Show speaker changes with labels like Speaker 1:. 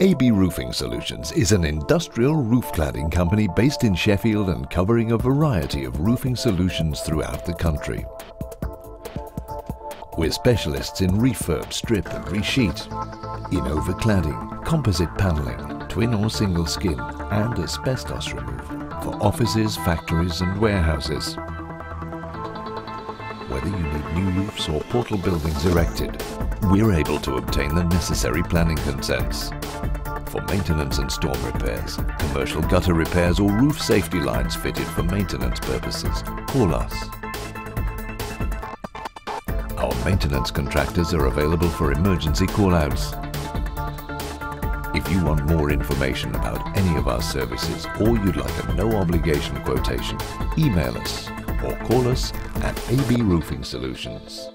Speaker 1: AB Roofing Solutions is an industrial roof cladding company based in Sheffield and covering a variety of roofing solutions throughout the country. We're specialists in refurb, strip and resheet, in overcladding, composite panelling, twin or single skin and asbestos removal for offices, factories and warehouses. Whether you new roofs or portal buildings erected, we're able to obtain the necessary planning consents. For maintenance and storm repairs, commercial gutter repairs or roof safety lines fitted for maintenance purposes, call us. Our maintenance contractors are available for emergency call-outs. If you want more information about any of our services or you'd like a no obligation quotation, email us or call us at AB Roofing Solutions.